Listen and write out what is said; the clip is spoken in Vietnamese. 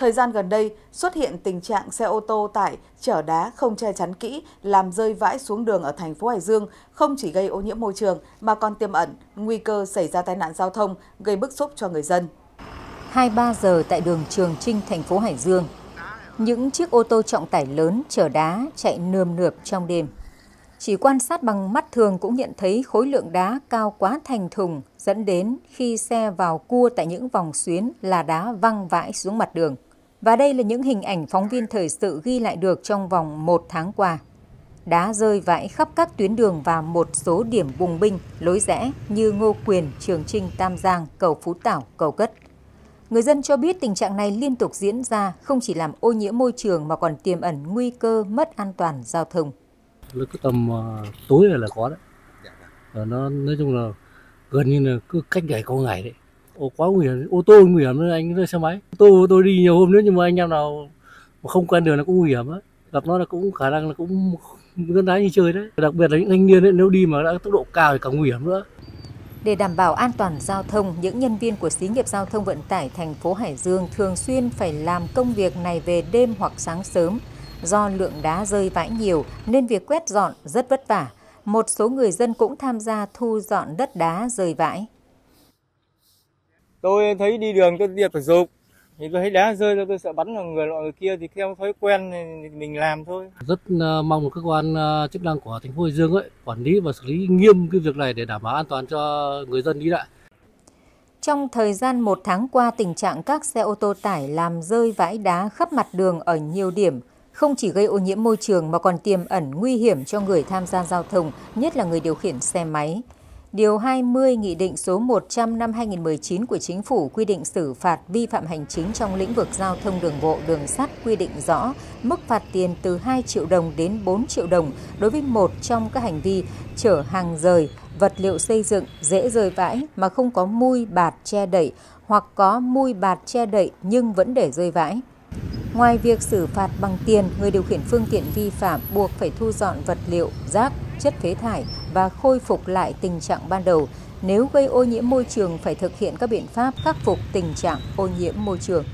Thời gian gần đây, xuất hiện tình trạng xe ô tô tải chở đá không che chắn kỹ, làm rơi vãi xuống đường ở thành phố Hải Dương, không chỉ gây ô nhiễm môi trường mà còn tiềm ẩn nguy cơ xảy ra tai nạn giao thông, gây bức xúc cho người dân. 2-3 giờ tại đường Trường Trinh, thành phố Hải Dương, những chiếc ô tô trọng tải lớn chở đá chạy nườm nượp trong đêm. Chỉ quan sát bằng mắt thường cũng nhận thấy khối lượng đá cao quá thành thùng dẫn đến khi xe vào cua tại những vòng xuyến là đá văng vãi xuống mặt đường. Và đây là những hình ảnh phóng viên thời sự ghi lại được trong vòng một tháng qua. Đá rơi vãi khắp các tuyến đường và một số điểm bùng binh, lối rẽ như Ngô Quyền, Trường Trinh, Tam Giang, Cầu Phú Tảo, Cầu Cất. Người dân cho biết tình trạng này liên tục diễn ra không chỉ làm ô nhiễm môi trường mà còn tiềm ẩn nguy cơ mất an toàn giao thông. Lúc tầm uh, tối này là có đấy. Và nó nói chung là gần như là cứ cách ngày có ngày đấy. Ồ, quá nguy hiểm, ô tô nguy hiểm nữa anh rơi xe máy. Ô tô tôi đi nhiều hôm nữa nhưng mà anh em nào mà không quen đường là cũng nguy hiểm á. Gặp nó là cũng khả năng là cũng rất đá như chơi đấy. Đặc biệt là những thanh niên ấy, nếu đi mà đã tốc độ cao thì càng nguy hiểm nữa. Để đảm bảo an toàn giao thông, những nhân viên của xí nghiệp giao thông vận tải thành phố Hải Dương thường xuyên phải làm công việc này về đêm hoặc sáng sớm. Do lượng đá rơi vãi nhiều nên việc quét dọn rất vất vả. Một số người dân cũng tham gia thu dọn đất đá rơi vãi. Tôi thấy đi đường tôi đi phải dục, thì tôi thấy đá rơi ra tôi sợ bắn vào người loại người kia thì theo thói quen thì mình làm thôi. Rất uh, mong một cơ quan uh, chức năng của thành phố Hải Dương ấy quản lý và xử lý nghiêm cái việc này để đảm bảo an toàn cho người dân đi lại. Trong thời gian một tháng qua, tình trạng các xe ô tô tải làm rơi vãi đá khắp mặt đường ở nhiều điểm không chỉ gây ô nhiễm môi trường mà còn tiềm ẩn nguy hiểm cho người tham gia giao thông, nhất là người điều khiển xe máy. Điều 20 Nghị định số 100 năm 2019 của Chính phủ quy định xử phạt vi phạm hành chính trong lĩnh vực giao thông đường bộ, đường sắt quy định rõ mức phạt tiền từ 2 triệu đồng đến 4 triệu đồng đối với một trong các hành vi chở hàng rời, vật liệu xây dựng dễ rơi vãi mà không có mui bạt che đậy hoặc có mui bạt che đậy nhưng vẫn để rơi vãi. Ngoài việc xử phạt bằng tiền, người điều khiển phương tiện vi phạm buộc phải thu dọn vật liệu, rác, chất phế thải và khôi phục lại tình trạng ban đầu. Nếu gây ô nhiễm môi trường, phải thực hiện các biện pháp khắc phục tình trạng ô nhiễm môi trường.